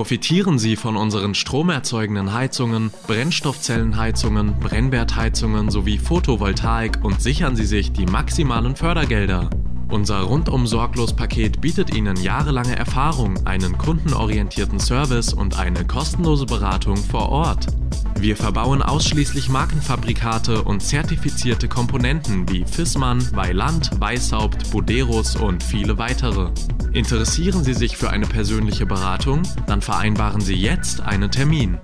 Profitieren Sie von unseren stromerzeugenden Heizungen, Brennstoffzellenheizungen, Brennwertheizungen sowie Photovoltaik und sichern Sie sich die maximalen Fördergelder. Unser rundum sorglos Paket bietet Ihnen jahrelange Erfahrung, einen kundenorientierten Service und eine kostenlose Beratung vor Ort. Wir verbauen ausschließlich Markenfabrikate und zertifizierte Komponenten wie Fissmann, Weiland, Weishaupt, Buderus und viele weitere. Interessieren Sie sich für eine persönliche Beratung? Dann vereinbaren Sie jetzt einen Termin.